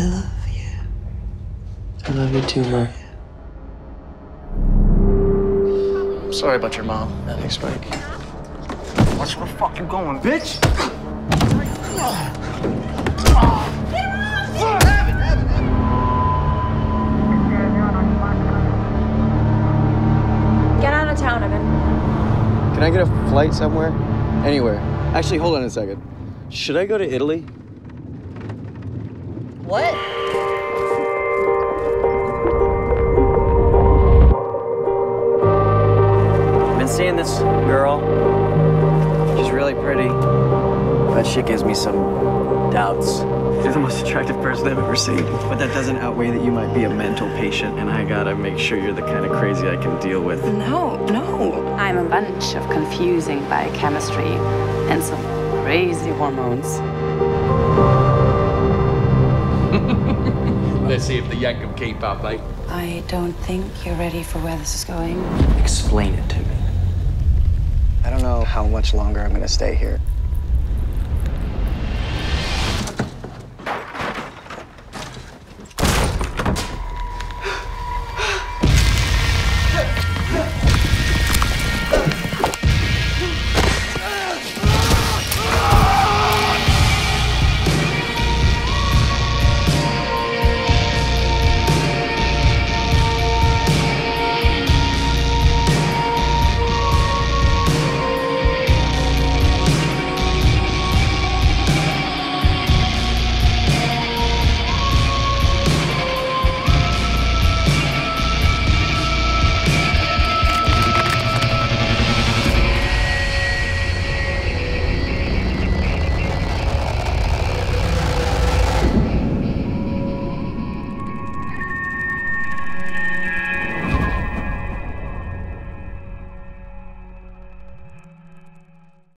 I love you. I love you too, Maria. I'm sorry about your mom. Thanks, Mike. Watch where the fuck you going, bitch? Get out of town, Evan. Can I get a flight somewhere? Anywhere. Actually, hold on a second. Should I go to Italy? What? I've been seeing this girl. She's really pretty. But she gives me some doubts. You're the most attractive person I've ever seen. But that doesn't outweigh that you might be a mental patient, and I gotta make sure you're the kind of crazy I can deal with. No, no. I'm a bunch of confusing biochemistry and some crazy hormones. Let's see if the Yankum keep up, mate. I don't think you're ready for where this is going. Explain it to me. I don't know how much longer I'm gonna stay here.